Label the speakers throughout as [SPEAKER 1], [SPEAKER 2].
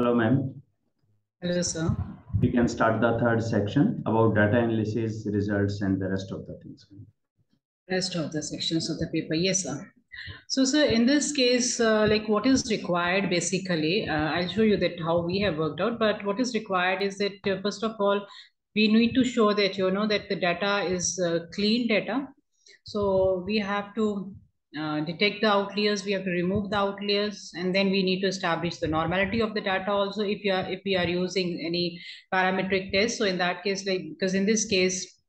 [SPEAKER 1] Hello, ma'am.
[SPEAKER 2] Hello, sir.
[SPEAKER 1] We can start the third section about data analysis results and the rest of the things.
[SPEAKER 2] Rest of the sections of the paper. Yes, sir. So, sir, in this case, uh, like what is required basically, uh, I'll show you that how we have worked out, but what is required is that uh, first of all, we need to show that, you know, that the data is uh, clean data. So we have to uh, detect the outliers, we have to remove the outliers, and then we need to establish the normality of the data also if you are, if we are using any parametric test. So in that case, like, because in this case,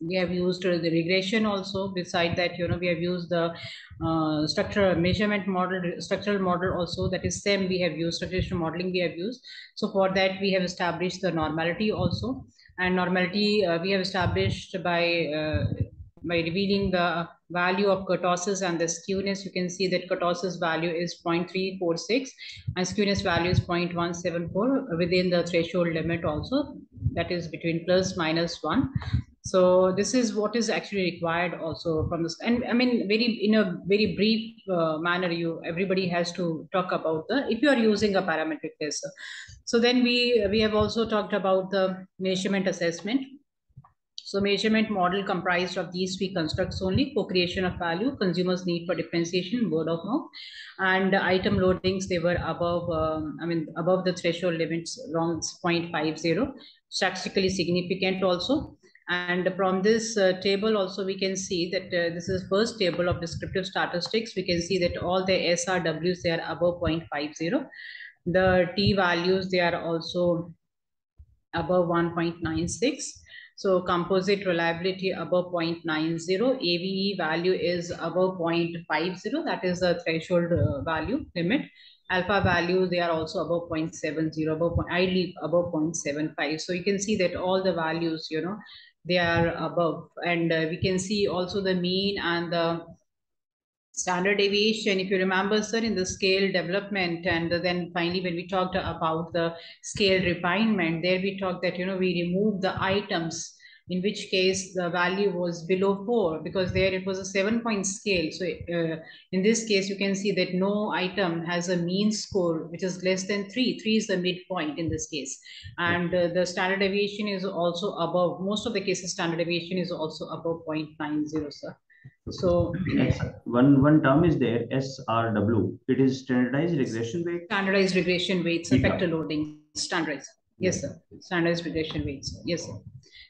[SPEAKER 2] we have used the regression also. Beside that you know we have used the uh, structural measurement model structural model also that is same we have used structural modeling we have used. So for that we have established the normality also. And normality uh, we have established by uh, by revealing the value of kurtosis and the skewness you can see that kurtosis value is 0.346 and skewness value is 0.174 within the threshold limit also. That is between plus minus 1 so this is what is actually required also from this. And i mean very in a very brief uh, manner you everybody has to talk about the if you are using a parametric test. So then we we have also talked about the measurement assessment so measurement model comprised of these three constructs only, co-creation of value, consumers need for differentiation, word of mouth, and item loadings, they were above, um, I mean, above the threshold limits around 0.50, statistically significant also. And from this uh, table also, we can see that uh, this is first table of descriptive statistics. We can see that all the SRWs, they are above 0.50. The T values, they are also above 1.96. So composite reliability above 0.90, AVE value is above 0.50, that is the threshold uh, value limit. Alpha value, they are also above 0.70, above, ideally above 0.75. So you can see that all the values, you know, they are above. And uh, we can see also the mean and the standard deviation. If you remember, sir, in the scale development, and then finally when we talked about the scale refinement, there we talked that, you know, we remove the items in which case the value was below four because there it was a seven point scale. So uh, in this case, you can see that no item has a mean score which is less than three. Three is the midpoint in this case. And uh, the standard deviation is also above, most of the cases standard deviation is also above 0.90, sir. So
[SPEAKER 1] one one term is there SRW. It is standardized regression weight.
[SPEAKER 2] Standardized regression weights, effector loading, standardized. Yes, sir. Standardized regression weights. Yes, sir.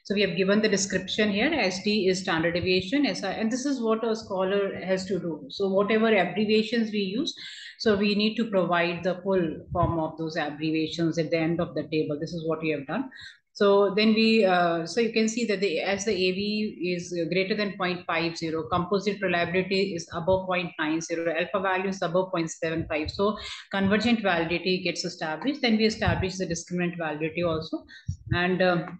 [SPEAKER 2] So we have given the description here. SD is standard deviation, SI, and this is what a scholar has to do. So whatever abbreviations we use, so we need to provide the full form of those abbreviations at the end of the table. This is what we have done. So then we, uh, so you can see that the, as the AV is greater than 0.50, composite reliability is above 0.90, alpha value is above 0.75. So convergent validity gets established. Then we establish the discriminant validity also. And um,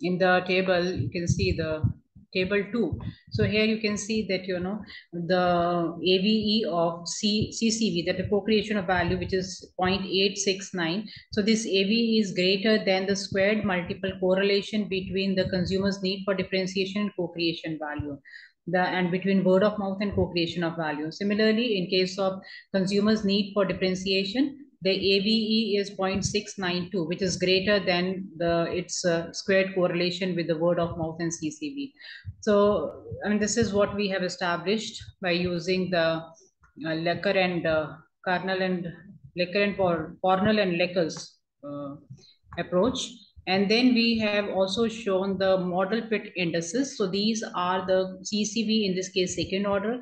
[SPEAKER 2] in the table, you can see the table 2. So here you can see that, you know, the AVE of C, CCV, that the co-creation of value, which is 0.869. So this AVE is greater than the squared multiple correlation between the consumer's need for differentiation and co-creation value. The, and between word of mouth and co-creation of value. Similarly, in case of consumers' need for differentiation, the AVE is 0.692, which is greater than the its uh, squared correlation with the word of mouth and CCV. So, I mean, this is what we have established by using the uh, Larcker and uh, and Larcker and Por Fornell and Larcker's uh, approach. And then we have also shown the model fit indices. So these are the CCV, in this case, second order,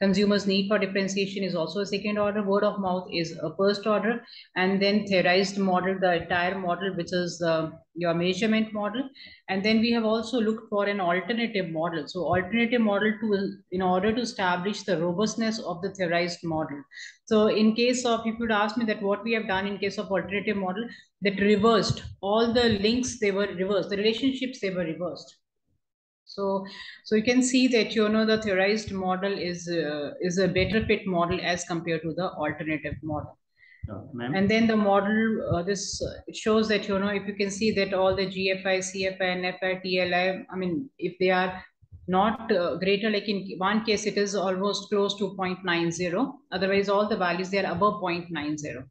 [SPEAKER 2] consumers need for differentiation is also a second order. Word of mouth is a first order. And then theorized model the entire model which is uh, your measurement model. And then we have also looked for an alternative model. So alternative model to in order to establish the robustness of the theorized model. So in case of if you'd ask me that what we have done in case of alternative model that reversed all the links they were reversed. The relationships they were reversed so, so you can see that you know the theorized model is uh, is a better fit model as compared to the alternative model. and then the model, uh, this uh, it shows that you know if you can see that all the GFI, CFI, NFI, TLI, I mean if they are not uh, greater, like in one case it is almost close to 0.90. Otherwise, all the values they are above 0.90.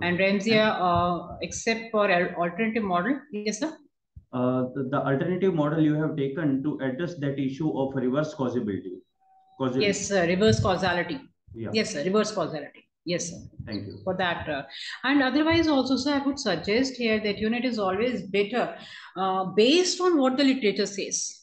[SPEAKER 2] And RMSEA, uh, except for alternative model, yes, sir?
[SPEAKER 1] Uh, the, the, alternative model you have taken to address that issue of reverse causability.
[SPEAKER 2] causability. Yes, sir, reverse causality.
[SPEAKER 1] Yeah.
[SPEAKER 2] Yes, sir, reverse causality. Yes, sir.
[SPEAKER 1] Thank you.
[SPEAKER 2] For that. Uh, and otherwise also, sir, I would suggest here that unit is always better uh, based on what the literature says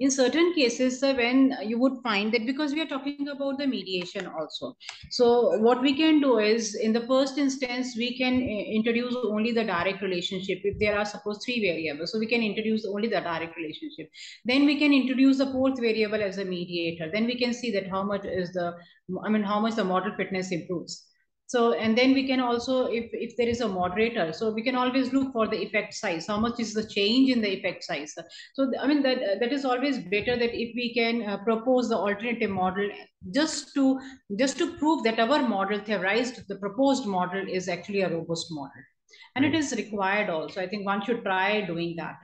[SPEAKER 2] in certain cases when you would find that because we are talking about the mediation also. So what we can do is in the first instance we can uh, introduce only the direct relationship if there are suppose three variables. So we can introduce only the direct relationship. Then we can introduce the fourth variable as a mediator. Then we can see that how much is the i mean how much the model fitness improves so, and then we can also, if, if there is a moderator, so we can always look for the effect size. How much is the change in the effect size? So, I mean, that, that is always better that if we can uh, propose the alternative model just to, just to prove that our model theorized, the proposed model is actually a robust model. And right. it is required also. I think one should try doing that.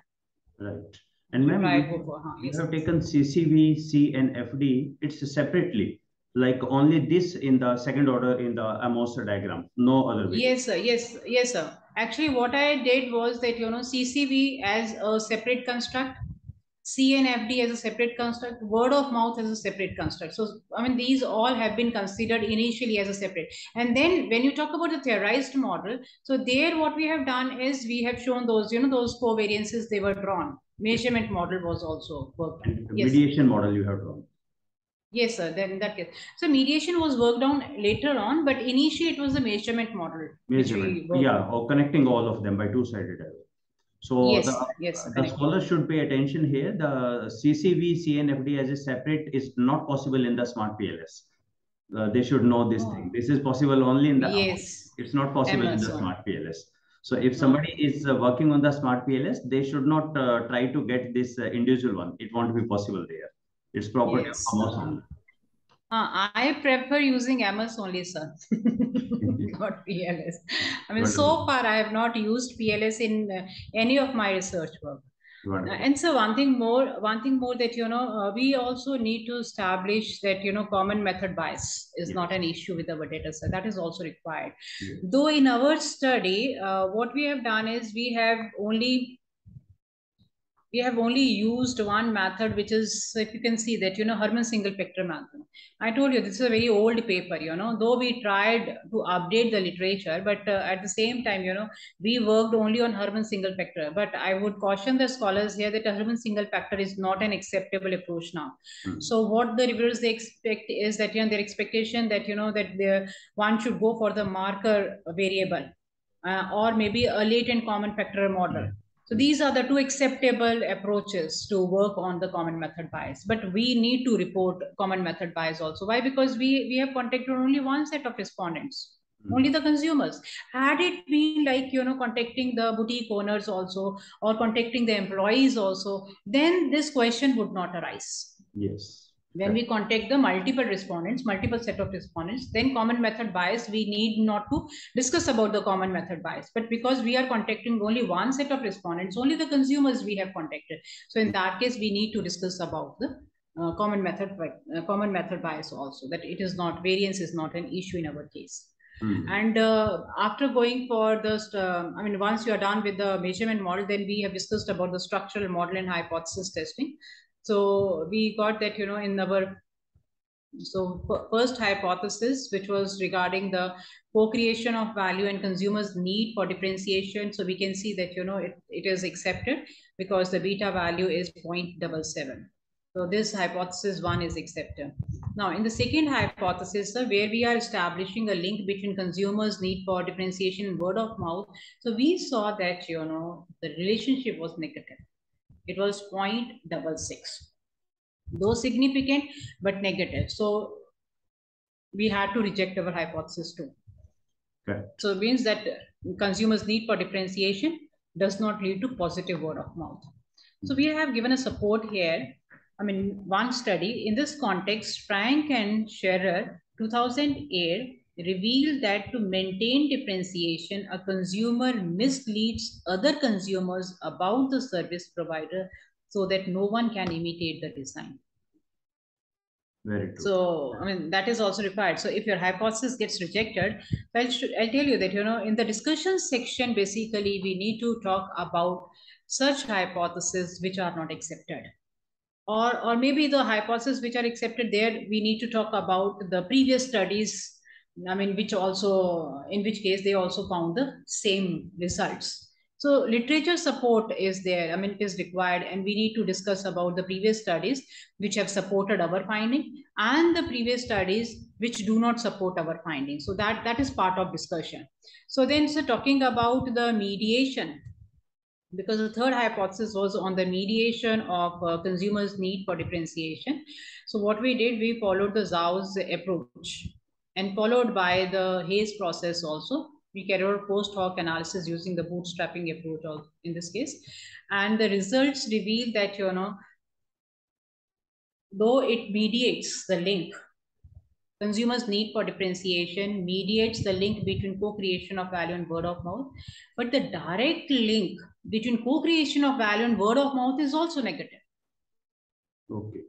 [SPEAKER 1] Right. And ma'am, you, you have taken CCV, C, and FD, it's separately like only this in the second order in the Amos diagram, no other way.
[SPEAKER 2] Yes, sir. Yes, yes, sir. Actually, what I did was that, you know, CCV as a separate construct, CNFD as a separate construct, word of mouth as a separate construct. So, I mean, these all have been considered initially as a separate. And then when you talk about the theorized model, so there what we have done is we have shown those, you know, those covariances they were drawn. Measurement model was also worked.
[SPEAKER 1] Yes. Mediation model you have drawn.
[SPEAKER 2] Yes, sir. Then in that case, so mediation was worked on later on, but initially it was a measurement model.
[SPEAKER 1] Measurement, yeah, or connecting all of them by two-sided. So
[SPEAKER 2] yes,
[SPEAKER 1] the,
[SPEAKER 2] yes,
[SPEAKER 1] the scholars should pay attention here. The CCV, CNFD as a separate is not possible in the smart PLS. Uh, they should know this oh. thing. This is possible only in the
[SPEAKER 2] yes.
[SPEAKER 1] It's not possible in the smart PLS. So if somebody is uh, working on the smart PLS, they should not uh, try to get this uh, individual one. It won't be possible there. It's property yes. Amos only.
[SPEAKER 2] Uh, I prefer using Amos only, sir. not PLS. I mean, so far I have not used PLS in uh, any of my research work. Uh, and so one thing more, one thing more that you know, uh, we also need to establish that you know common method bias is yes. not an issue with our data set. That is also required. Yes. Though in our study, uh, what we have done is we have only we have only used one method, which is, if you can see that, you know, Harman single factor method. I told you, this is a very old paper, you know, though we tried to update the literature, but uh, at the same time, you know, we worked only on Harman single factor. But I would caution the scholars here that Harman single factor is not an acceptable approach now. Mm. So what the reviewers, they expect is that, you know, their expectation that, you know, that the one should go for the marker variable uh, or maybe a latent common factor model. Mm so these are the two acceptable approaches to work on the common method bias. But we need to report common method bias also. Why? Because we, we have contacted only one set of respondents. Mm. Only the consumers. Had it been like, you know, contacting the boutique owners also or contacting the employees also, then this question would not arise.
[SPEAKER 1] Yes.
[SPEAKER 2] When we contact the multiple respondents, multiple set of respondents, then common method bias, we need not to discuss about the common method bias. But because we are contacting only one set of respondents, only the consumers we have contacted. So in that case, we need to discuss about the uh, common method uh, common method bias also, that it is not, variance is not an issue in our case. Mm. And uh, after going for the, uh, I mean, once you are done with the measurement model, then we have discussed about the structural model and hypothesis testing. So we got that, you know, in our so first hypothesis, which was regarding the co-creation of value and consumers' need for differentiation. So we can see that, you know, it, it is accepted because the beta value is 0.77. So this hypothesis one is accepted. Now, in the second hypothesis, uh, where we are establishing a link between consumers' need for differentiation and word of mouth, so we saw that, you know, the relationship was negative it was 0.66 though significant but negative. So we had to reject our hypothesis too.
[SPEAKER 1] Okay.
[SPEAKER 2] so it means that consumers need for differentiation does not lead to positive word of mouth. So we have given a support here. I mean one study. In this context frank and scherer 2008 revealed that to maintain differentiation, a consumer misleads other consumers about the service provider so that no one can imitate the design.
[SPEAKER 1] Very true.
[SPEAKER 2] So, I mean, that is also required. So if your hypothesis gets rejected, I'll, I'll tell you that, you know, in the discussion section, basically, we need to talk about such hypotheses which are not accepted. Or, or maybe the hypotheses which are accepted there, we need to talk about the previous studies, I mean, which also, in which case they also found the same results. So literature support is there, I mean, it is required and we need to discuss about the previous studies which have supported our finding and the previous studies which do not support our finding. So that, that is part of discussion. So then, so talking about the mediation, because the third hypothesis was on the mediation of uh, consumers' need for differentiation. So what we did, we followed the Zhao's approach and followed by the Hayes process also we carried out post hoc analysis using the bootstrapping approach in this case. And the results reveal that, you know, though it mediates the link, consumers' need for differentiation mediates the link between co-creation of value and word of mouth. But the direct link between co-creation of value and word of mouth is also negative.
[SPEAKER 1] Okay.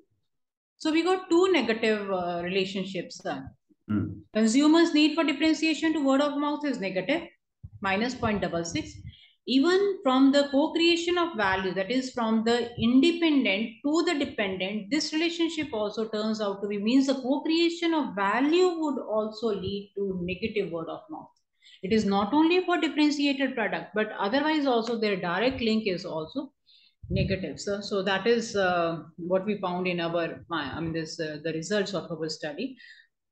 [SPEAKER 2] So we got two negative uh, relationships. Uh,
[SPEAKER 1] Mm.
[SPEAKER 2] Consumers' need for differentiation to word of mouth is negative, minus 0.66. Even from the co-creation of value, that is from the independent to the dependent, this relationship also turns out to be, means the co-creation of value would also lead to negative word of mouth. It is not only for differentiated product, but otherwise also their direct link is also negative. So, so that is uh, what we found in our, I mean, this uh, the results of our study.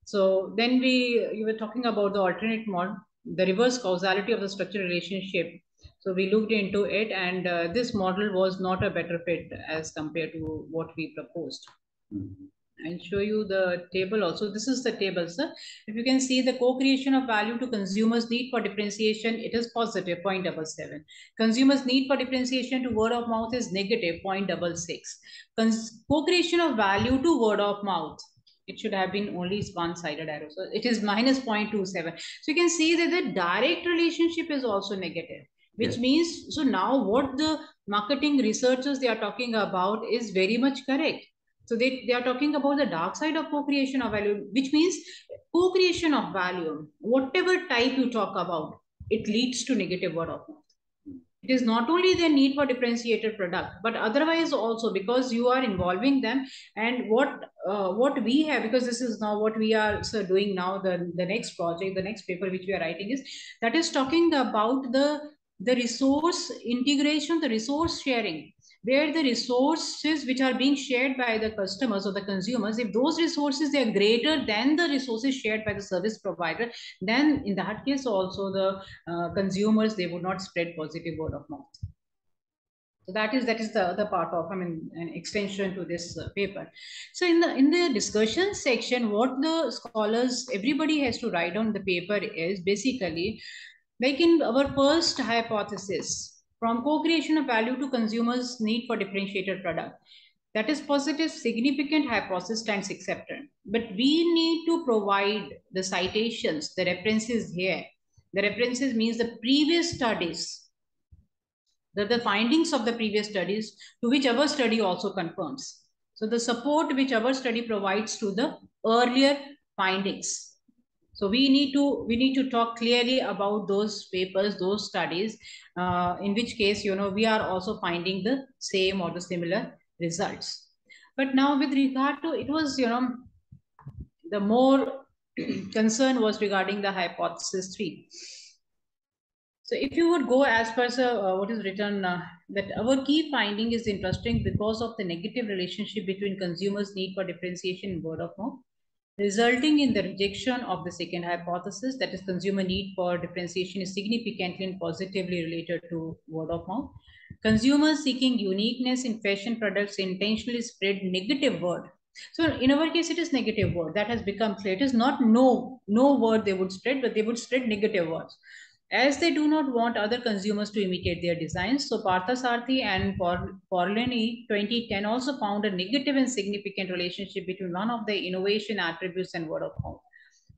[SPEAKER 2] So then we, you were talking about the alternate mode, the reverse causality of the structure relationship. So we looked into it and uh, this model was not a better fit as compared to what we proposed. Mm -hmm. I'll show you the table also. This is the table, sir. If you can see the co-creation of value to consumers need for differentiation, it is positive 0.77. Consumers need for differentiation to word of mouth is negative 0.66. Co-creation of value to word of mouth it should have been only one-sided arrow. So it is minus 0.27. So you can see that the direct relationship is also negative, which yes. means, so now what the marketing researchers they are talking about is very much correct. So they, they are talking about the dark side of co-creation of value, which means co-creation of value, whatever type you talk about, it leads to negative word of mouth it is not only their need for differentiated product but otherwise also because you are involving them and what uh, what we have because this is now what we are so doing now the the next project the next paper which we are writing is that is talking about the the resource integration the resource sharing where the resources which are being shared by the customers or the consumers, if those resources they are greater than the resources shared by the service provider, then in that case also the uh, consumers, they would not spread positive word of mouth. So that is that is the other part of I mean an extension to this uh, paper. So in the in the discussion section, what the scholars everybody has to write on the paper is basically in our first hypothesis from co-creation of value to consumers' need for differentiated product. That is positive, significant hypothesis times accepted. But we need to provide the citations, the references here. The references means the previous studies, the, the findings of the previous studies to which our study also confirms. So the support which our study provides to the earlier findings. So we need to we need to talk clearly about those papers, those studies, uh, in which case, you know, we are also finding the same or the similar results. But now with regard to, it was, you know, the more concern was regarding the hypothesis three. So if you would go as per uh, what is written, uh, that our key finding is interesting because of the negative relationship between consumers' need for differentiation word of mouth resulting in the rejection of the second hypothesis, that is consumer need for differentiation is significantly and positively related to word of mouth. Consumers seeking uniqueness in fashion products intentionally spread negative word. So in our case, it is negative word that has become clear. It is not no, no word they would spread, but they would spread negative words as they do not want other consumers to imitate their designs. So Parthasarathy and Forlani 2010 also found a negative and significant relationship between one of the innovation attributes and word of mouth.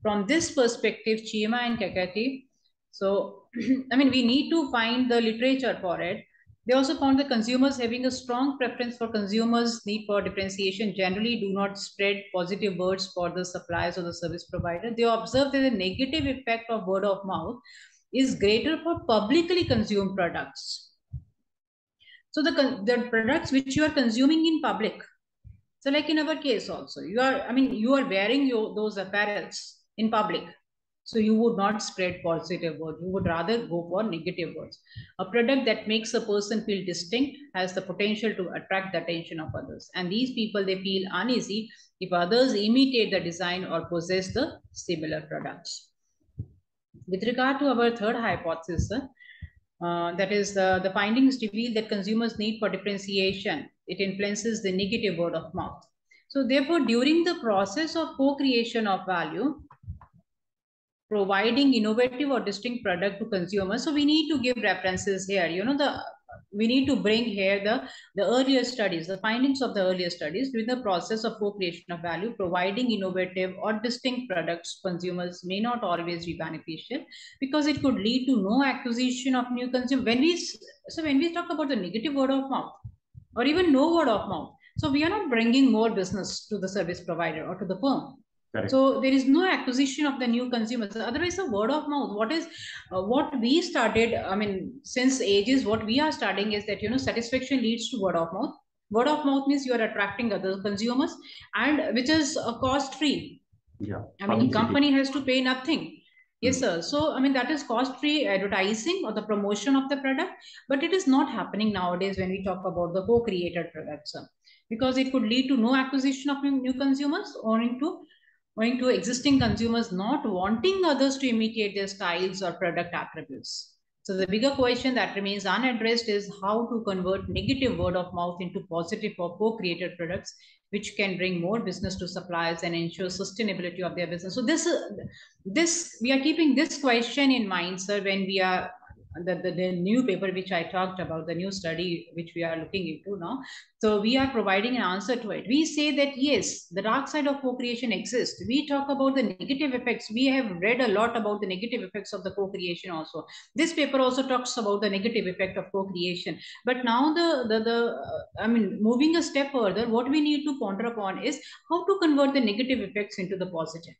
[SPEAKER 2] From this perspective, Cheema and Kaikati, so I mean, we need to find the literature for it. They also found that consumers having a strong preference for consumers' need for differentiation generally do not spread positive words for the suppliers or the service provider. They observe that the negative effect of word of mouth is greater for publicly consumed products. So the, the products which you are consuming in public. So like in our case also, you are, I mean, you are wearing your, those apparels in public so you would not spread positive words. You would rather go for negative words. A product that makes a person feel distinct has the potential to attract the attention of others. And these people, they feel uneasy if others imitate the design or possess the similar products. With regard to our third hypothesis, uh, that is the, the findings reveal that consumers' need for differentiation. It influences the negative word of mouth. So therefore, during the process of co-creation of value, providing innovative or distinct product to consumers. So we need to give references here. You know, the we need to bring here the, the earlier studies, the findings of the earlier studies with the process of co-creation of value, providing innovative or distinct products consumers may not always be beneficial because it could lead to no acquisition of new consumers. When we, so when we talk about the negative word of mouth or even no word of mouth, so we are not bringing more business to the service provider or to the firm. Correct. So there is no acquisition of the new consumers. Otherwise, a word of mouth. What is uh, what we started? I mean, since ages, what we are starting is that you know satisfaction leads to word of mouth. Word of mouth means you are attracting other consumers, and which is a cost free.
[SPEAKER 1] Yeah. I
[SPEAKER 2] mean, the company has to pay nothing. Yes, hmm. sir. So, I mean, that is cost-free advertising or the promotion of the product, but it is not happening nowadays when we talk about the co-created products, sir. because it could lead to no acquisition of new consumers or to owing to existing consumers not wanting others to imitate their styles or product attributes. So the bigger question that remains unaddressed is how to convert negative word of mouth into positive or co-created products, which can bring more business to suppliers and ensure sustainability of their business. So this, this we are keeping this question in mind, sir, when we are the, the, the, new paper which I talked about, the new study which we are looking into now. So we are providing an answer to it. We say that yes, the dark side of co-creation exists. We talk about the negative effects. We have read a lot about the negative effects of the co-creation also. This paper also talks about the negative effect of co-creation. But now the, the, the uh, I mean, moving a step further, what we need to ponder upon is how to convert the negative effects into the positive.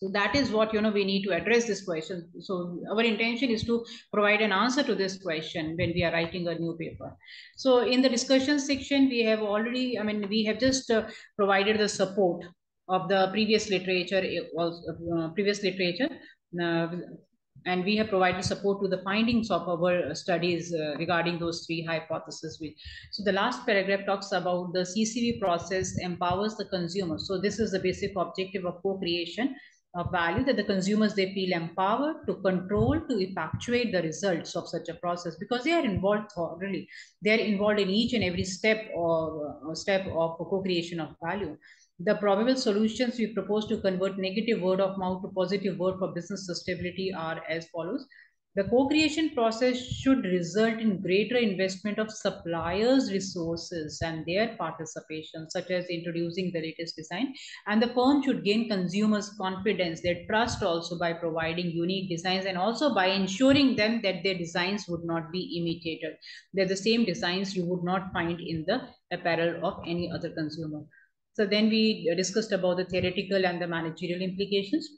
[SPEAKER 2] So that is what, you know, we need to address this question. So our intention is to provide an answer to this question when we are writing a new paper. So in the discussion section, we have already, I mean, we have just uh, provided the support of the previous literature, was uh, previous literature, uh, and we have provided support to the findings of our studies uh, regarding those three hypotheses. So the last paragraph talks about the CCV process empowers the consumer. So this is the basic objective of co-creation of value that the consumers they feel empowered to control to effectuate the results of such a process because they are involved thoroughly. They are involved in each and every step or uh, step of co-creation of value. The probable solutions we propose to convert negative word of mouth to positive word for business sustainability are as follows the co-creation process should result in greater investment of suppliers' resources and their participation, such as introducing the latest design. And the firm should gain consumers' confidence, their trust also by providing unique designs and also by ensuring them that their designs would not be imitated. They're the same designs you would not find in the apparel of any other consumer. So then we discussed about the theoretical and the managerial implications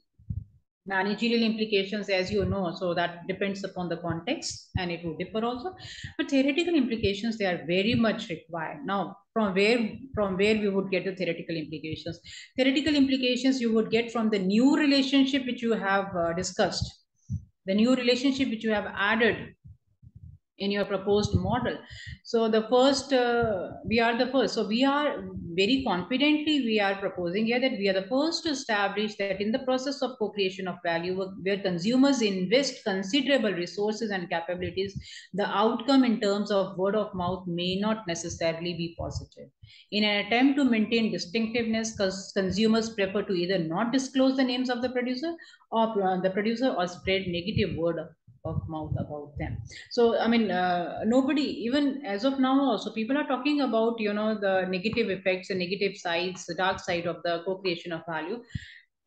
[SPEAKER 2] managerial implications as you know so that depends upon the context and it would differ also. But theoretical implications they are very much required. Now from where from where we would get the theoretical implications? Theoretical implications you would get from the new relationship which you have uh, discussed. The new relationship which you have added in your proposed model. So the first uh, we are the first. So we are very confidently we are proposing here that we are the first to establish that in the process of co-creation of value where consumers invest considerable resources and capabilities the outcome in terms of word of mouth may not necessarily be positive. In an attempt to maintain distinctiveness consumers prefer to either not disclose the names of the producer or uh, the producer or spread negative word of mouth about them. So i mean uh, nobody even as of now also people are talking about you know the negative effects and negative sides the dark side of the co-creation of value.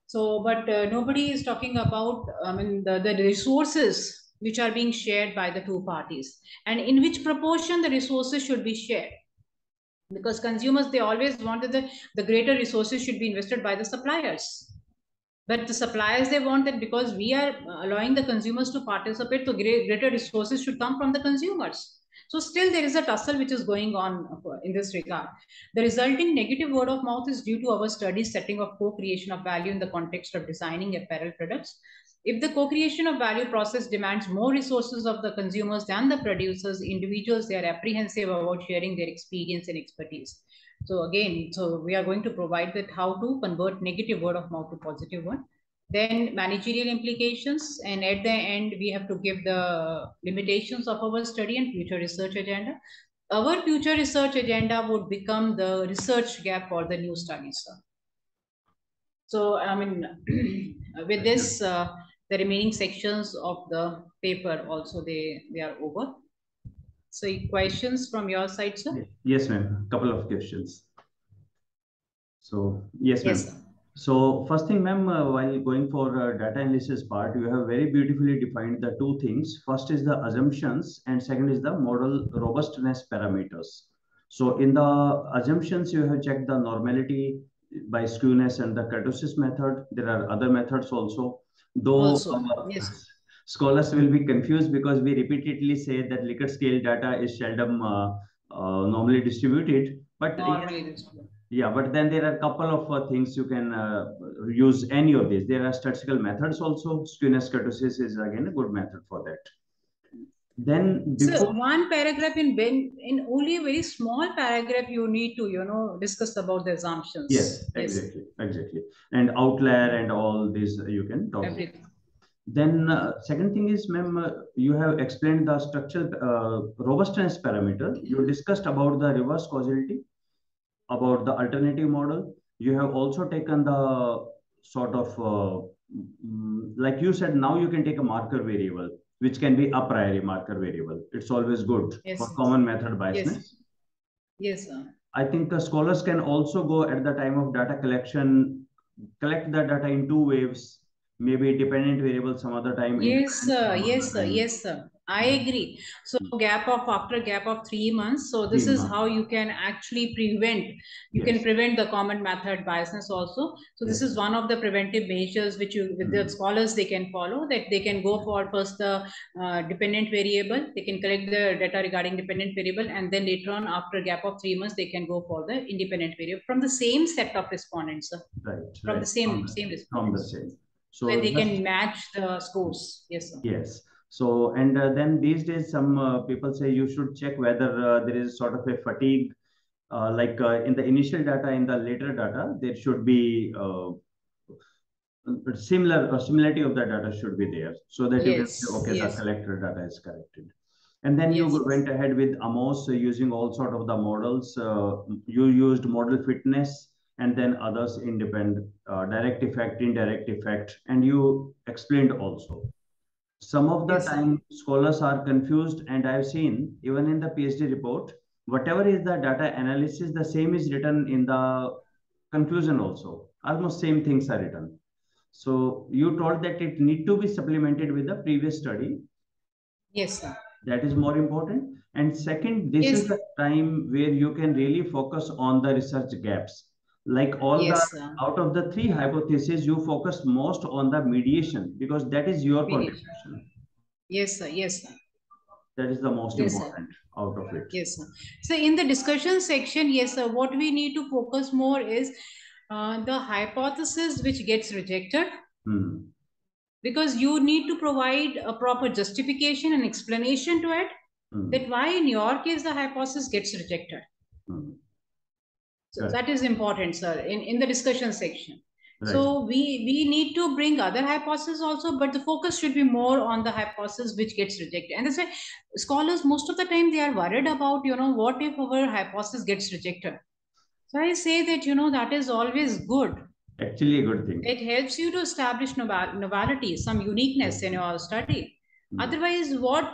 [SPEAKER 2] So but uh, nobody is talking about i mean the, the resources which are being shared by the two parties and in which proportion the resources should be shared. Because consumers they always wanted the, the greater resources should be invested by the suppliers but the suppliers they want that because we are uh, allowing the consumers to participate so greater resources should come from the consumers so still there is a tussle which is going on uh, in this regard. The resulting negative word of mouth is due to our study setting of co-creation of value in the context of designing apparel products. If the co-creation of value process demands more resources of the consumers than the producers, individuals, they are apprehensive about sharing their experience and expertise. So again, so we are going to provide that how to convert negative word of mouth to positive one. Then managerial implications and at the end we have to give the limitations of our study and future research agenda. Our future research agenda would become the research gap for the new studies so i mean with this uh, the remaining sections of the paper also they they are over so questions from your side sir
[SPEAKER 1] yes ma'am couple of questions so yes ma'am yes, so first thing, ma'am, uh, while going for uh, data analysis part, you have very beautifully defined the two things. First is the assumptions and second is the model robustness parameters. So in the assumptions, you have checked the normality by skewness and the kurtosis method. There are other methods also. Though also, uh, yes. Scholars will be confused because we repeatedly say that Likert scale data is seldom uh, uh, normally distributed. But normally distributed yeah, but then there are a couple of uh, things you can uh, use any of these. There are statistical methods also. Skewness kurtosis is again a good method for that. Then
[SPEAKER 2] before... so one paragraph in ben in only a very small paragraph you need to you know discuss about the assumptions.
[SPEAKER 1] Yes, exactly, yes. exactly. And outlier and all this you can talk. Everything. Then uh, second thing is, ma'am, uh, you have explained the structural uh, robustness parameter. You discussed about the reverse causality about the alternative model. You have also taken the sort of, uh, mm, like you said, now you can take a marker variable, which can be a priori marker variable. It's always good yes. for common method biasness.
[SPEAKER 2] Yes, yes sir.
[SPEAKER 1] I think the scholars can also go at the time of data collection, collect the data in two waves, maybe dependent variable some other time.
[SPEAKER 2] Yes, sir. Yes, sir. Yes, sir. I agree. So gap of after gap of three months. So this three is months. how you can actually prevent. You yes. can prevent the common method biasness also. So this yes. is one of the preventive measures which you with mm. the hmm. scholars they can follow. That they can go for first the uh, dependent variable. They can collect the data regarding dependent variable, and then later on after gap of three months they can go for the independent variable from the same set of respondents.
[SPEAKER 1] Right.
[SPEAKER 2] From right. the same from same respondents.
[SPEAKER 1] From the same.
[SPEAKER 2] So when they can match the scores. Yes. Sir.
[SPEAKER 1] Yes. So, and uh, then these days, some uh, people say you should check whether uh, there is sort of a fatigue, uh, like uh, in the initial data, in the later data, there should be uh, similar or similarity of the data should be there so that yes. you can say, okay, yes. the collector data is corrected. And then yes. you went ahead with Amos using all sort of the models. you used model fitness and then others independent, uh, direct effect, indirect effect, and you explained also. Some of the yes, time scholars are confused and i've seen even in the phd report whatever is the data analysis the same is written in the conclusion also. Almost same things are written. So you told that it need to be supplemented with the previous study.
[SPEAKER 2] Yes sir.
[SPEAKER 1] That is more important. And second this yes. is the time where you can really focus on the research gaps like all yes, the sir. out of the three hypotheses you focus most on the mediation because that is your mediation. contribution
[SPEAKER 2] yes sir yes sir
[SPEAKER 1] that is the most yes, important sir. out of it
[SPEAKER 2] yes sir so in the discussion section yes sir what we need to focus more is uh, the hypothesis which gets rejected
[SPEAKER 1] hmm.
[SPEAKER 2] because you need to provide a proper justification and explanation to it hmm. that why in your case the hypothesis gets rejected
[SPEAKER 1] hmm.
[SPEAKER 2] So right. that is important, sir, in, in the discussion section. Right. So we, we need to bring other hypotheses also, but the focus should be more on the hypothesis which gets rejected. And that's why scholars, most of the time, they are worried about, you know, what if our hypothesis gets rejected? So I say that, you know, that is always good.
[SPEAKER 1] Actually a good thing.
[SPEAKER 2] It helps you to establish novelty, some uniqueness in your study. Mm. Otherwise, what,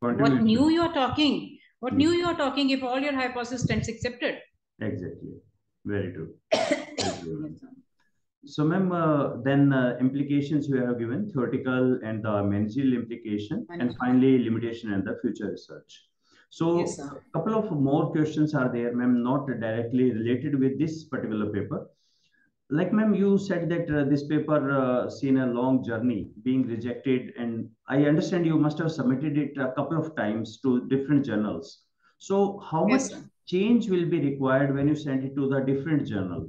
[SPEAKER 2] what new you're talking, what mm. new you're talking if all your hypothesis stands accepted?
[SPEAKER 1] Exactly. Very true. So, ma'am, uh, then uh, implications you have given theoretical and the managerial implication, and finally limitation and the future research. So,
[SPEAKER 2] yes,
[SPEAKER 1] a couple of more questions are there, ma'am, not directly related with this particular paper. Like, ma'am, you said that uh, this paper uh, seen a long journey being rejected, and I understand you must have submitted it a couple of times to different journals. So, how
[SPEAKER 2] yes,
[SPEAKER 1] much
[SPEAKER 2] sir.
[SPEAKER 1] Change will be required when you send it to the different journal?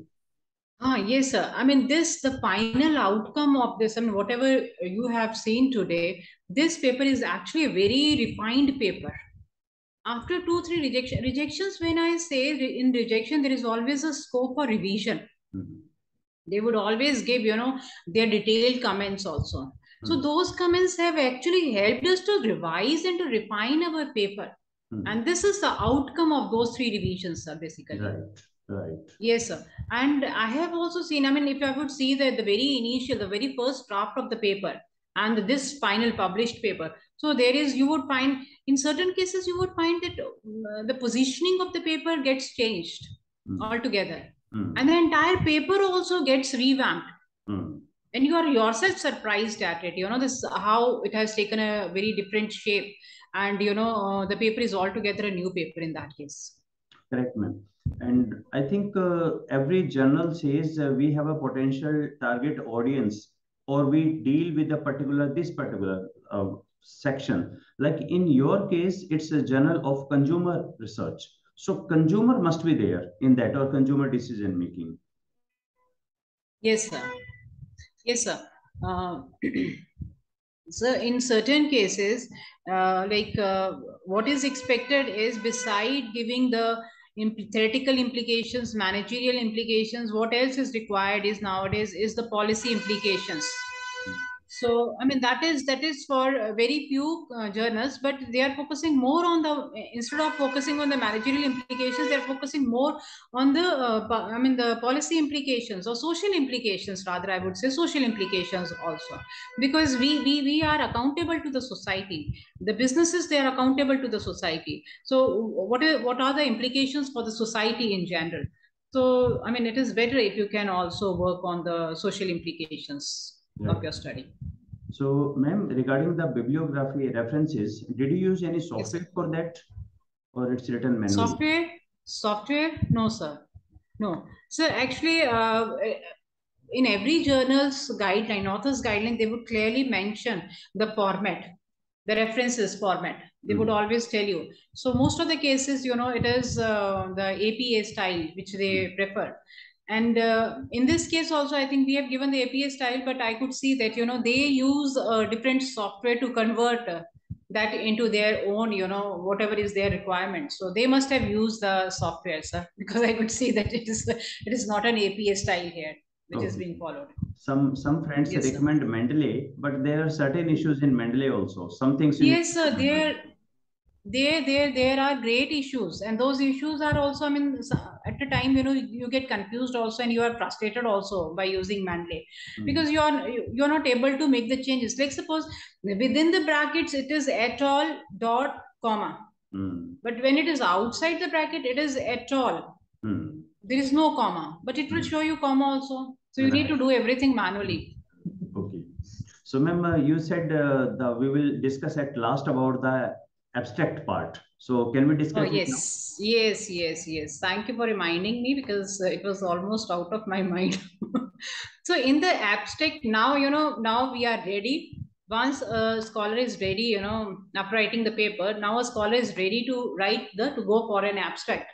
[SPEAKER 2] Ah, yes, sir. I mean, this, the final outcome of this, I mean, whatever you have seen today, this paper is actually a very refined paper. After two, three rejection, rejections, when I say in rejection, there is always a scope for revision.
[SPEAKER 1] Mhm.
[SPEAKER 2] They would always give, you know, their detailed comments also. So
[SPEAKER 1] Mhm.
[SPEAKER 2] those comments have actually helped us to revise and to refine our paper.
[SPEAKER 1] Mhm.
[SPEAKER 2] And this is the outcome of those three revisions, sir, basically.
[SPEAKER 1] Right, right.
[SPEAKER 2] Yes, sir. And I have also seen, I mean, if I would see that the very initial, the very first draft of the paper and this final published paper. So there is, you would find, in certain cases, you would find that uh, the positioning of the paper gets changed
[SPEAKER 1] Mm.
[SPEAKER 2] altogether.
[SPEAKER 1] Mm.
[SPEAKER 2] And the entire paper also gets revamped.
[SPEAKER 1] Mm.
[SPEAKER 2] And you are yourself surprised at it. You know, this how it has taken a very different shape. And, you know, uh, the paper is altogether a new paper in that case.
[SPEAKER 1] Correct, ma'am. And I think uh, every journal says uh, we have a potential target audience, or we deal with a particular this particular uh, section. Like in your case, it's a journal of consumer research. So consumer must be there in that, or consumer decision making.
[SPEAKER 2] Yes, sir. Yes, sir. So in certain cases, uh, like uh, what is expected is beside giving the theoretical implications, managerial implications, what else is required is nowadays is the policy implications. So I mean that is that is for uh, very few uh, journals, but they are focusing more on the instead of focusing on the managerial implications, they are focusing more on the uh, I mean the policy implications or social implications rather I would say social implications also. Because we we we are accountable to the society. The businesses they are accountable to the society. So what are what are the implications for the society in general? So I mean it is better if you can also work on the social implications
[SPEAKER 1] Right.
[SPEAKER 2] of your study.
[SPEAKER 1] So, ma'am, regarding the bibliography references, did you use any software for that, or it's written manually?
[SPEAKER 2] software? Software? No sir. No. So actually uh, in every journal's guideline author's guideline they would clearly mention the format the references format. They would
[SPEAKER 1] Mhm.
[SPEAKER 2] always tell you. So most of the cases you know it is uh, the apa style which they prefer and uh, in this case also i think we have given the apa style but i could see that you know they use uh, different software to convert uh, that into their own you know whatever is their requirement so they must have used the software sir because i could see that it is it is not an apa style here which is being followed
[SPEAKER 1] Some some friends
[SPEAKER 2] Yes, sir.
[SPEAKER 1] recommend Mendeley, but there are certain issues in Mendeley also. Some things
[SPEAKER 2] yes sir there there there there are great issues and those issues are also i mean at a time you know you get confused also and you are frustrated also by using Mendeley
[SPEAKER 1] Mhm.
[SPEAKER 2] because you are you- you're not able to make the changes like suppose within the brackets it is at all dot comma
[SPEAKER 1] Hmm.
[SPEAKER 2] but when it is outside the bracket it is at all
[SPEAKER 1] Hmm.
[SPEAKER 2] there is no comma but it will
[SPEAKER 1] Hmm.
[SPEAKER 2] show you comma also so you need to do everything manually
[SPEAKER 1] Okay. So, ma'am, uh, you said uh, the we will discuss at last about the abstract part. So, can we
[SPEAKER 2] Oh,
[SPEAKER 1] discuss now?
[SPEAKER 2] yes, yes, yes, yes. Thank you for reminding me because it was almost out of my mind. so, in the abstract, now, you know, now we are ready. Once a scholar is ready, you know, after writing the paper, now a scholar is ready to write the to go for an abstract.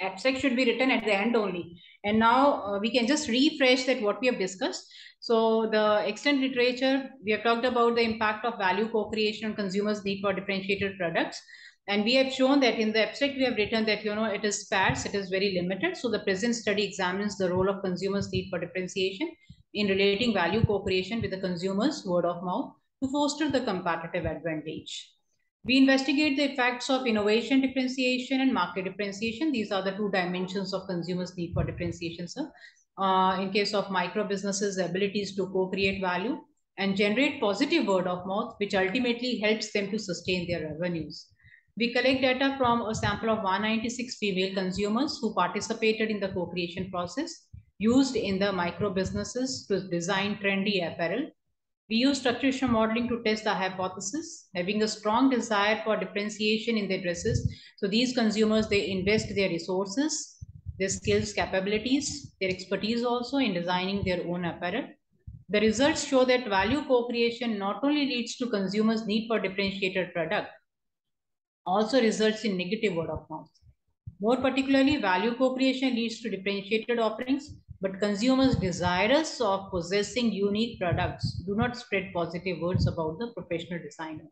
[SPEAKER 2] Abstract should be written at the end only. And now uh, we can just refresh that what we have discussed. So, the extant literature, we have talked about the impact of value co creation on consumers' need for differentiated products. And we have shown that in the abstract we have written that you know it is sparse it is very limited. So the present study examines the role of consumers need for differentiation in relating value co-creation with the consumers word of mouth to foster the competitive advantage. We investigate the effects of innovation differentiation and market differentiation. These are the two dimensions of consumers need for differentiation sir uh, in case of micro businesses the abilities to co-create value and generate positive word of mouth which ultimately helps them to sustain their revenues we collect data from a sample of 196 female consumers who participated in the co-creation process. used in the micro businesses to design trendy apparel. We use structural modeling to test the hypothesis, having a strong desire for differentiation in their dresses. So these consumers, they invest their resources, their skills, capabilities, their expertise also in designing their own apparel. The results show that value co-creation not only leads to consumers' need for differentiated product, also results in negative word of mouth. More particularly, value co-creation leads to differentiated offerings, but consumers desirous of possessing unique products do not spread positive words about the professional designer.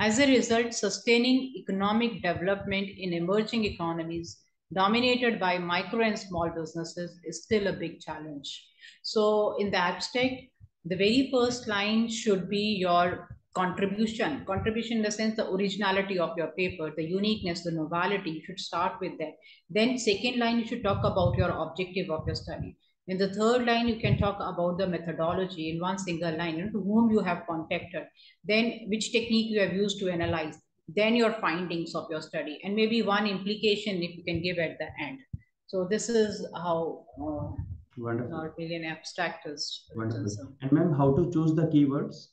[SPEAKER 2] As a result, sustaining economic development in emerging economies dominated by micro and small businesses is still a big challenge. So in the abstract, the very first line should be your contribution. Contribution in the sense the originality of your paper the uniqueness the novelty you should start with that. Then second line you should talk about your objective of your study. In the third line you can talk about the methodology in one single line you know, to whom you have contacted. Then which technique you have used to analyze then your findings of your study and maybe one implication if you can give at the end so this is how uh,
[SPEAKER 1] Wonderful.
[SPEAKER 2] Our million abstract is.
[SPEAKER 1] Wonderful. And ma'am, how to choose the keywords?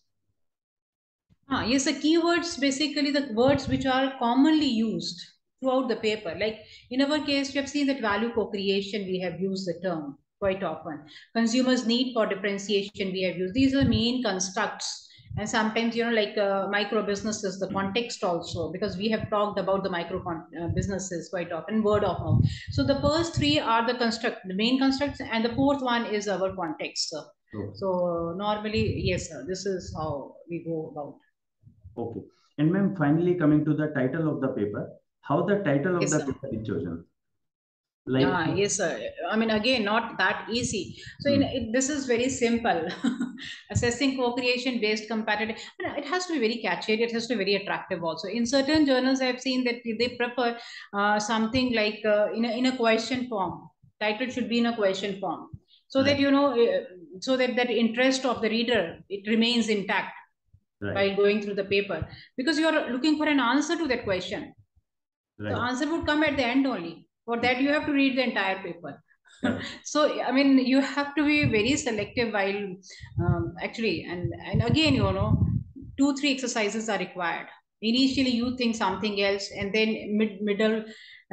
[SPEAKER 2] Ah, yes, the keywords basically the words which are commonly used throughout the paper. Like in our case, we have seen that value co-creation, we have used the term quite often. Consumers' need for differentiation, we have used. These are main constructs. And sometimes, you know, like uh, micro businesses, the context also, because we have talked about the micro uh, businesses quite often, word of mouth. So the first three are the construct, the main constructs, and the fourth one is our context. Okay. So normally, yes, sir, this is how we go about.
[SPEAKER 1] Okay. And ma'am, finally coming to the title of the paper, how the title of yes, the sir. paper is chosen?
[SPEAKER 2] Like, ah, yes, sir. I mean, again, not that easy. So hmm. in, it, this is very simple. Assessing co-creation based competitive. It has to be very catchy. It has to be very attractive also. In certain journals, I've seen that they prefer uh, something like uh, in, a, in a question form. Title should be in a question form. So right. that, you know, uh, so that that interest of the reader, it remains intact right. while going through the paper because you are looking for an answer to that question right. the answer would come at the end only for that you have to read the entire paper. Yeah. so i mean you have to be very selective while um, actually and and again you know two three exercises are required. Initially you think something else and then mid middle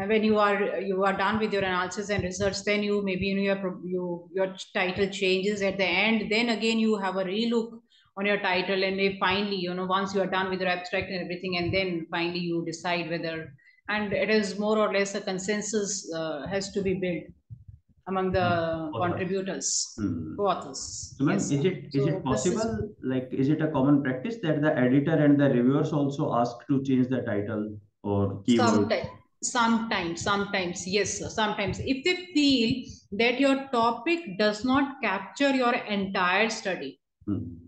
[SPEAKER 2] uh, when you are you are done with your analysis and research then you maybe you know, your you your title changes at the end. Then again you have a relook on your title and they finally you know once you are done with your abstract and everything and then finally you decide whether and it is more or less a consensus uh, has to be built among the mm-hmm. contributors mm-hmm. co-authors
[SPEAKER 1] so yes. is it is so it possible is, like is it a common practice that the editor and the reviewers also ask to change the title or keyword
[SPEAKER 2] sometimes sometimes sometimes yes sometimes if they feel that your topic does not capture your entire study mm-hmm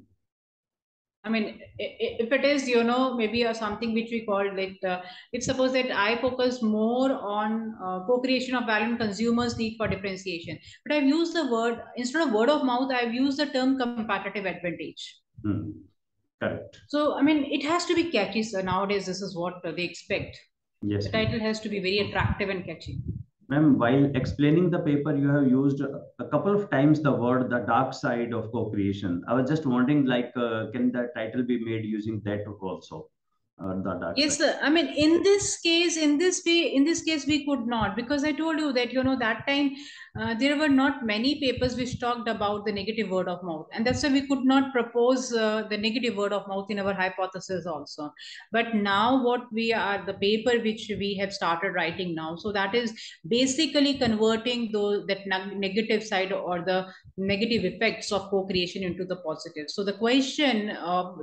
[SPEAKER 2] I mean, if it is, you know, maybe something which we call like, uh, it's suppose that I focus more on uh, co-creation of value and consumers' need for differentiation. But I've used the word, instead of word of mouth, I've used the term competitive advantage.
[SPEAKER 1] Hmm. Correct.
[SPEAKER 2] So, I mean, it has to be catchy. So nowadays, this is what they expect.
[SPEAKER 1] Yes.
[SPEAKER 2] The title has to be very attractive and catchy.
[SPEAKER 1] Ma'am, while explaining the paper, you have used a couple of times the word the dark side of co-creation. I was just wondering, like, uh, can the title be made using that also? Uh, the dark
[SPEAKER 2] yes, side? sir. I mean, in this case, in this way, in this case, we could not because I told you that you know that time uh, there were not many papers which talked about the negative word of mouth. And that's why we could not propose uh, the negative word of mouth in our hypothesis also. But now what we are the paper which we have started writing now so that is basically converting those that negative side or the negative effects of co-creation into the positive. So the question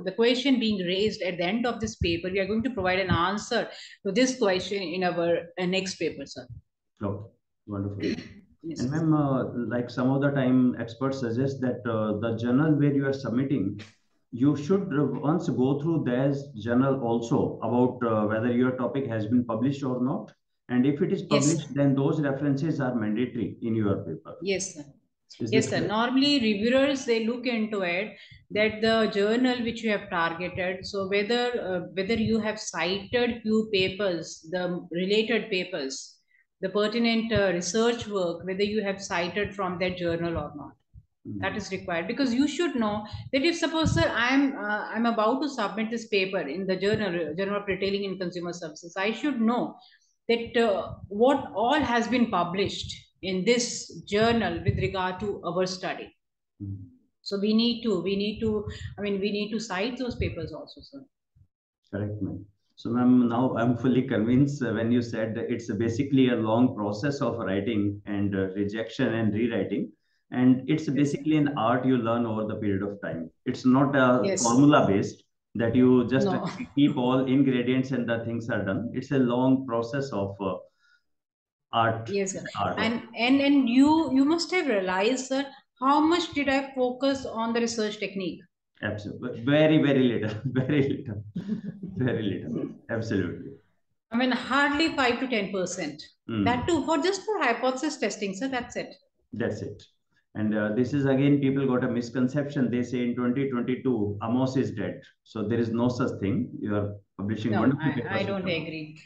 [SPEAKER 2] the question being raised at the end of this paper we are going to provide an answer to this question in our uh, next paper sir.
[SPEAKER 1] Okay. Wonderful Yes. And ma'am, uh, like some of the time experts suggest that uh, the journal where you are submitting, you should once go through their journal also about uh, whether your topic has been published or not. And if it is published, yes. then those references are mandatory in your paper.
[SPEAKER 2] Yes, sir. Is yes, sir. Normally, reviewers they look into it that the journal which you have targeted. So whether uh, whether you have cited few papers, the related papers, the pertinent uh, research work, whether you have cited from that journal or not. Mm. That is required because you should know that if suppose sir I'm uh, I'm about to submit this paper in the journal Journal of Retailing and Consumer Services, I should know that uh, what all has been published in this journal with regard to our study. Mm. So we need to we need to I mean we need to cite those papers also, sir.
[SPEAKER 1] Correct, ma'am. So, ma'am, now I'm fully convinced uh, when you said it's basically a long process of writing and uh, rejection and rewriting. And it's basically an art you learn over the period of time. It's not a yes. formula based that you just no. keep all ingredients and the things are done. It's a long process of uh, art.
[SPEAKER 2] Yes. Art. And, and, and you, you must have realized, sir, how much did I focus on the research technique?
[SPEAKER 1] Absolutely. Very, very little. Very little. very little. Absolutely.
[SPEAKER 2] I mean, hardly 5 to 10%. Mm. That too, for just for hypothesis testing. So that's it.
[SPEAKER 1] That's it. And uh, this is again, people got a misconception. They say in 2022, Amos is dead. So there is no such thing. You are publishing
[SPEAKER 2] no, wonderful I, I don't agree.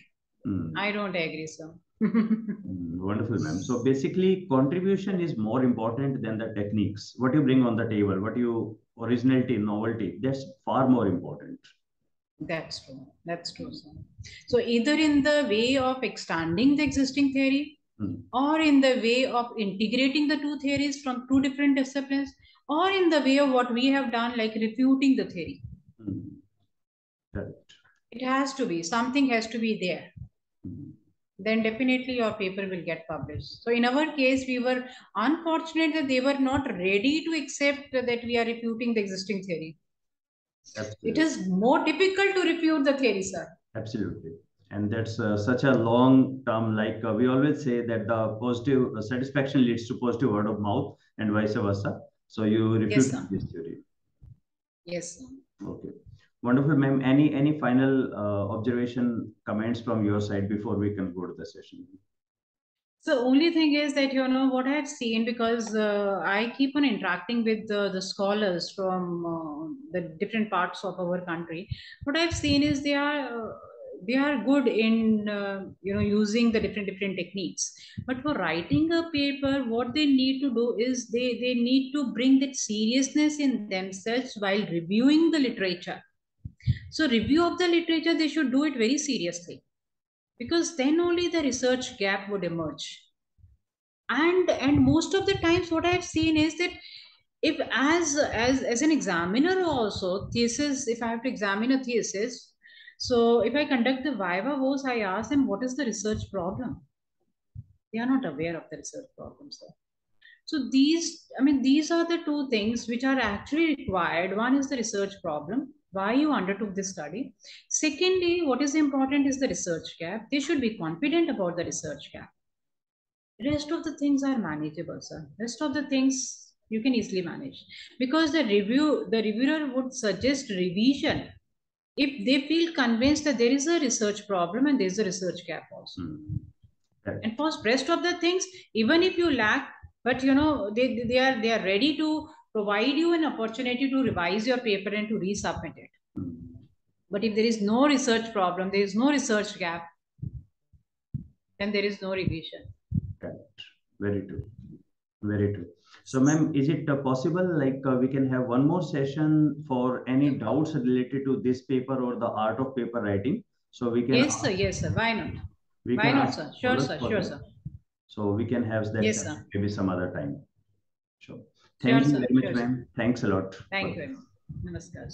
[SPEAKER 2] Mm. I don't agree, sir.
[SPEAKER 1] mm, wonderful, ma'am. So basically, contribution is more important than the techniques. What you bring on the table, what you originality, novelty, that's far more important.
[SPEAKER 2] That's true. That's true. Sir. So either in the way of expanding the existing theory mm. or in the way of integrating the two theories from two different disciplines or in the way of what we have done like refuting the theory. Mm. Right. It has to be, something has to be there. Then definitely your paper will get published. So in our case, we were unfortunate that they were not ready to accept that we are refuting the existing theory. Absolutely. It is more difficult to refute the theory, sir.
[SPEAKER 1] Absolutely. And that's uh, such a long term, like uh, we always say that the positive uh, satisfaction leads to positive word of mouth and vice versa. So you refute yes, this theory.
[SPEAKER 2] Yes. Sir.
[SPEAKER 1] Okay. Wonderful, ma'am. Any any final uh, observation, comments from your side before we conclude the session?
[SPEAKER 2] So only thing is that you know what I've seen because uh, I keep on interacting with the, the scholars from uh, the different parts of our country. What I've seen is they are uh, they are good in uh, you know using the different different techniques. But for writing a paper, what they need to do is they they need to bring that seriousness in themselves while reviewing the literature. So review of the literature, they should do it very seriously. Because then only the research gap would emerge. And and most of the times what i've seen is that if as as as an examiner also thesis if i have to examine a thesis so if i conduct the viva voce i ask them what is the research problem? They are not aware of the research problems so these i mean these are the two things which are actually required. One is the research problem why you undertook this study. Secondly, what is important is the research gap. They should be confident about the research gap. Rest of the things are manageable, sir. Rest of the things you can easily manage because the review, the reviewer would suggest revision if they feel convinced that there is a research problem and there is a research gap also. Mm. And for rest of the things, even if you lack, but you know they, they are they are ready to provide you an opportunity to revise your paper and to resubmit it. But if there is no research problem, there is no research gap, then there is no revision.
[SPEAKER 1] Correct. Very true. Very true. So, ma'am, is it uh, possible like uh, we can have one more session for any doubts related to this paper or the art of paper writing? So we can.
[SPEAKER 2] Yes, sir. Yes, sir. Why not? Why not, sir? Sure, sir. Sure, sir.
[SPEAKER 1] So we can have that yes, sir. maybe some other time. Sure. Thank sure, you very much, sure, ma'am. Thanks a lot.
[SPEAKER 2] Thank you. Namaskar.